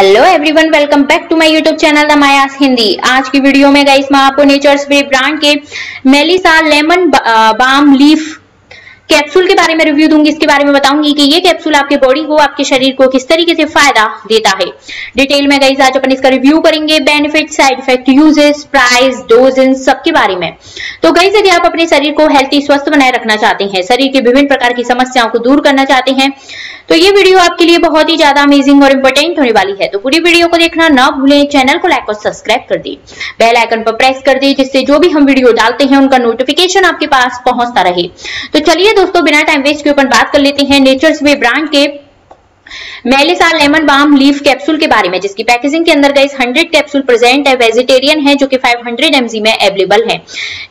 Hello everyone welcome back to my YouTube channel the Maya's Hindi आज की video में guys मैं आपको नेचर्स वे ब्रांड के melissa lemon balm leaf capsule के बारे में रिव्यू दूँगी, इसके बारे में बताऊँगी कि ये कैप्सूल आपके बॉडी को, आपके शरीर को किस तरीके से फ़ायदा देता है। डिटेल में गाइस आज अपन इसका रिव्यू करेंगे benefit side effect uses price dose इन सबके बारे में। तो गाइस यदि आप अपने शरीर को हेल्थी स्वस्थ बनाए रखना चाहते हैं, शरीर के विभिन्न प्रकार की समस्याओं को दूर करना चाहते हैं तो ये वीडियो आपके लिए बहुत ही ज़्यादा अमेजिंग और इंपॉर्टेंट होने वाली है। तो पूरी वीडियो को देखना ना भूलें चैनल को लाइक और सब्सक्राइब कर दी। बेल आइकन पर प्रेस कर दी, जिससे जो भी हम वीडियो डालते हैं, उनका नोटिफिकेशन आपके पास पहुँचता रहे। तो चलिए दोस्तों बिना टाइम वेस्ट के ऊपर बात कर लेते हैं नेचर्स वे ब्रांड के melissa lemon balm leaf capsule के बारे में जिसकी पैकेजिंग के अंदर गई 100 कैप्सूल प्रेजेंट है वेजिटेरियन है जो कि 500 एमजी में अवेलेबल है।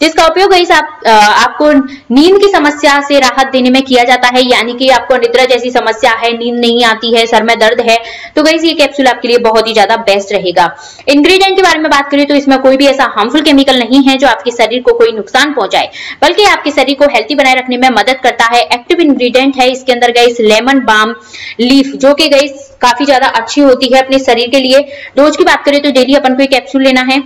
जिसका उपयोग गई आप, आपको नींद की समस्या से राहत देने में किया जाता है यानी कि आपको निद्रा जैसी समस्या है नींद नहीं आती है सर में दर्द है तो गई ये कैप्सूल आपके लिए बहुत ही ज़्यादा बेस्ट रहेगा। इंग्रेडिएंट के बारे में बात करें तो इसमें कोई भी ऐसा हार्मफुल केमिकल नहीं है जो आपके शरीर को कोई नुकसान पहुँचाए बल्कि आपके शरीर को हेल्थी बनाए रखने में मदद करता है। एक्टिव इंग्रेडिएंट है इसके अंदर गई लेमन बाम लीफ जो कि गई काफ़ी ज़्यादा अच्छी होती है अपने शरीर के लिए। डोज की बात करें तो डेली अपन को एक कैप्सूल लेना है।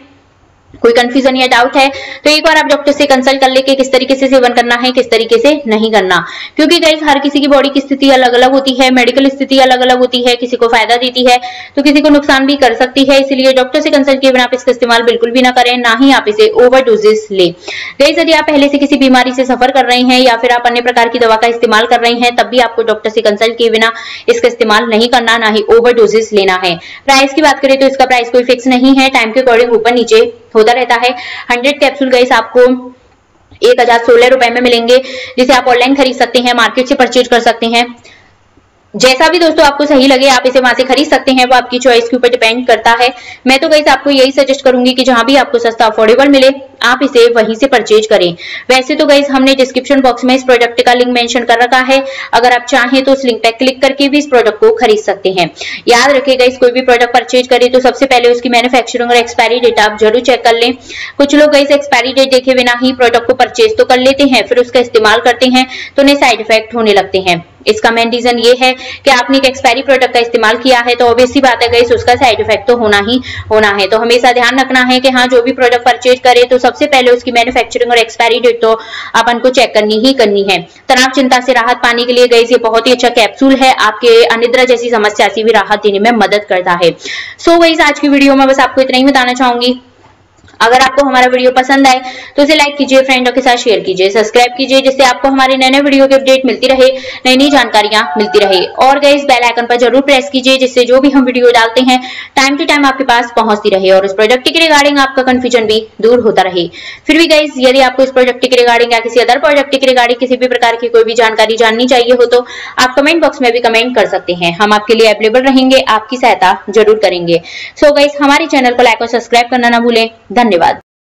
कोई कंफ्यूजन या डाउट है तो एक बार आप डॉक्टर से कंसल्ट कर लेके किस तरीके से सेवन करना है, किस तरीके से नहीं करना। क्योंकि गई हर किसी की बॉडी की स्थिति अलग अलग होती है मेडिकल स्थिति अलग अलग होती है, किसी को फ़ायदा देती है तो किसी को नुकसान भी कर सकती है, इसलिए डॉक्टर से कंसल्ट किए बिना आप इसका इस्तेमाल बिल्कुल भी ना करें, ना ही आप इसे ओवर डोजेस ले। गई यदि आप पहले से किसी बीमारी से सफ़र कर रहे हैं, या फिर आप अन्य प्रकार की दवा का इस्तेमाल कर रहे हैं, तब भी आपको डॉक्टर से कंसल्ट किए बिना इसका इस्तेमाल नहीं करना, ना ही ओवर डोजेस लेना है। प्राइस की बात करें तो इसका प्राइस कोई फिक्स नहीं है टाइम के अकॉर्डिंग ऊपर नीचे होता रहता है। हंड्रेड कैप्सूल गाइस आपको एक हज़ार सोलह रुपए में मिलेंगे, जिसे आप ऑनलाइन खरीद सकते हैं मार्केट से परचेज कर सकते हैं। जैसा भी दोस्तों आपको सही लगे, आप इसे वहाँ से खरीद सकते हैं। वो आपकी चॉइस के ऊपर डिपेंड करता है। मैं तो गई आपको यही सजेस्ट करूँगी कि जहाँ भी आपको सस्ता अफोर्डेबल मिले, आप इसे वहीं से परचेज करें। वैसे तो गई हमने डिस्क्रिप्शन बॉक्स में इस प्रोडक्ट का लिंक मेंशन कर रखा है। अगर आप चाहें तो उस लिंक पर क्लिक करके भी इस प्रोडक्ट को खरीद सकते हैं। याद रखिएगा इस कोई भी प्रोडक्ट परचेज करें तो सबसे पहले उसकी मैन्युफैक्चरिंग और एक्सपायरी डेट आप ज़रूर चेक कर लें। कुछ लोग गई एक्सपायरी डेट देखे बिना ही प्रोडक्ट को परचेज तो कर लेते हैं, फिर उसका इस्तेमाल करते हैं तो उन्हें साइड इफ़ेक्ट होने लगते हैं। इसका मेन रीजन ये है कि आपने एक एक्सपायरी प्रोडक्ट का इस्तेमाल किया है तो ऑब्वियसली बात है गई उसका साइड इफ़ेक्ट तो होना ही होना है। तो हमेशा ध्यान रखना है कि हाँ जो भी प्रोडक्ट परचेज करे तो सबसे पहले उसकी मैन्युफैक्चरिंग और एक्सपायरी डेट तो अपन को चेक करनी ही करनी है। तनाव चिंता से राहत पाने के लिए गई ये बहुत ही अच्छा कैप्सूल है। आपके अनिद्रा जैसी समस्या से भी राहत देने में मदद करता है। सो so, वही आज की वीडियो में बस आपको इतना ही बताना चाहूँगी। अगर आपको हमारा वीडियो पसंद आए तो इसे लाइक कीजिए फ्रेंडों के साथ शेयर कीजिए सब्सक्राइब कीजिए, जिससे आपको हमारे नए नए वीडियो की अपडेट मिलती रहे नई नई जानकारियाँ मिलती रहे। और गई इस बेल आइकन पर ज़रूर प्रेस कीजिए, जिससे जो भी हम वीडियो डालते हैं टाइम टू टाइम आपके पास पहुँचती रहे और उस प्रोडक्ट के रिगार्डिंग आपका कंफ्यूजन भी दूर होता रहे। फिर भी गई यदि आपको इस प्रोडक्ट के रिगार्डिंग या किसी अदर प्रोडक्ट के रिगार्डिंग किसी भी प्रकार की कोई भी जानकारी जाननी चाहिए हो तो आप कमेंट बॉक्स में भी कमेंट कर सकते हैं। हम आपके लिए अवेलेबल रहेंगे, आपकी सहायता ज़रूर करेंगे। सो so गाइस हमारे चैनल को लाइक और सब्सक्राइब करना ना भूलें। धन्यवाद